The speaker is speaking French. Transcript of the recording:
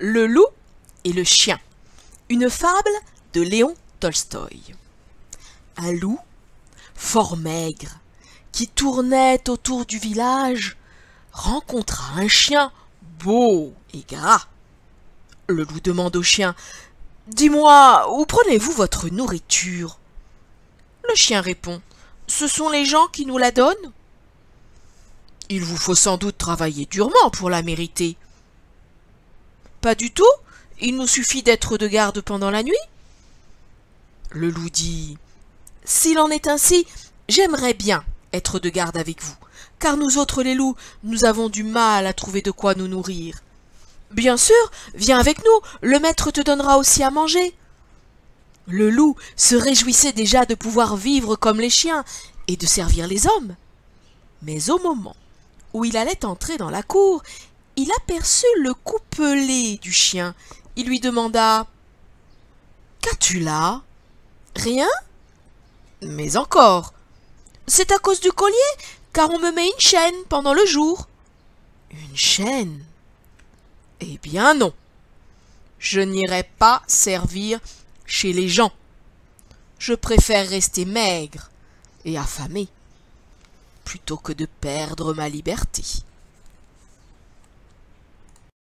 Le loup et le chien. Une fable de Léon Tolstoï. Un loup, fort maigre, qui tournait autour du village, rencontra un chien beau et gras. Le loup demande au chien Dis-moi, où prenez-vous votre nourriture? Le chien répond Ce sont les gens qui nous la donnent. Il vous faut sans doute travailler durement pour la mériter. Pas du tout, il nous suffit d'être de garde pendant la nuit. Le loup dit S'il en est ainsi, j'aimerais bien être de garde avec vous, car nous autres les loups, nous avons du mal à trouver de quoi nous nourrir. Bien sûr, viens avec nous, le maître te donnera aussi à manger. Le loup se réjouissait déjà de pouvoir vivre comme les chiens et de servir les hommes. Mais au moment où il allait entrer dans la cour, il aperçut le coupelé du chien. Il lui demanda Qu'as-tu là? Rien? Mais encore C'est à cause du collier, car on me met une chaîne pendant le jour. Une chaîne? Eh bien non. Je n'irai pas servir chez les gens. Je préfère rester maigre et affamé plutôt que de perdre ma liberté.